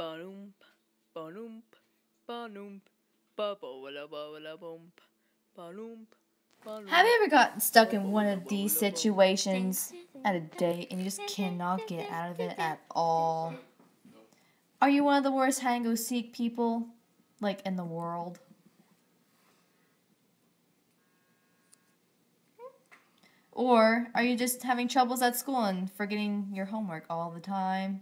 Ba-doom, ba-doom, ba-doom, ba-ba-walla-ba-walla-boom, ba-doom, ba-doom. Have you ever gotten stuck in one of these situations at a date and you just cannot get out of it at all? Are you one of the worst and go seek people, like in the world? Or are you just having troubles at school and forgetting your homework all the time?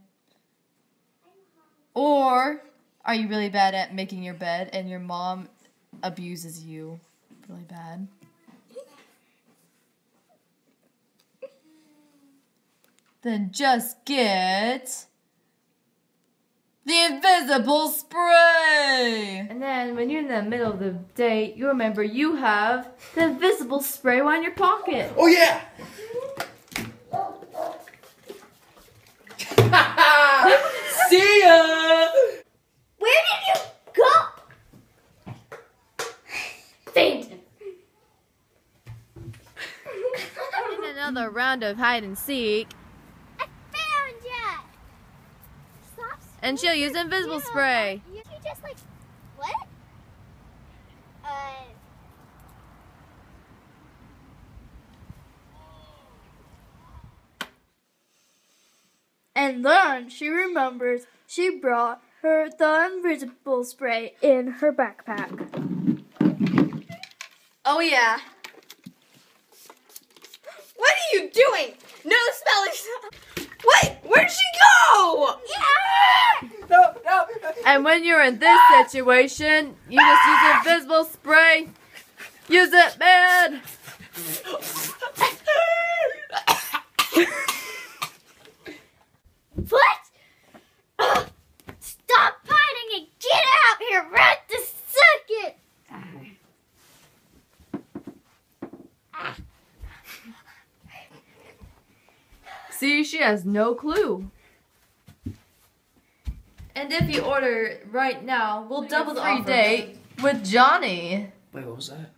Or are you really bad at making your bed and your mom abuses you really bad? Then just get the invisible spray. And then when you're in the middle of the day, you remember you have the invisible spray on your pocket. Oh yeah! See ya! Where did you go? Fainted. In another round of hide and seek, I found ya. Stop. and she'll use invisible Yeah, spray. You, you just like what? Uh. And then she remembers she brought her the invisible spray in her backpack. Oh yeah. What are you doing? No spelling. Wait, where'd she go? Yeah! No, no! And when you're in this situation, you just use invisible spray. Use it, man. What? Ugh. Stop hiding and get out here right this second! See, she has no clue. And if you order right now, we'll double the free date with Johnny. Wait, what was that?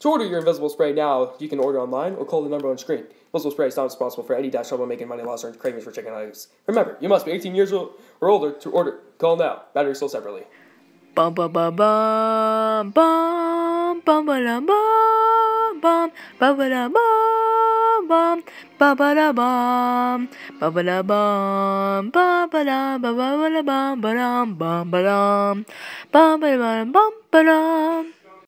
To order your invisible spray now, you can order online or call the number on screen. Invisible spray is not responsible for any dash trouble making money loss or cravings for chicken nuggets. Remember, you must be 18 years old or older to order. Call now. Batteries sold separately. Bum bum bum bum bum bum ba dum bum bum ba ba da bum bum ba ba da bum ba ba da bum ba ba da ba ba ba da bum ba dum bum ba dum bum ba da bum ba dum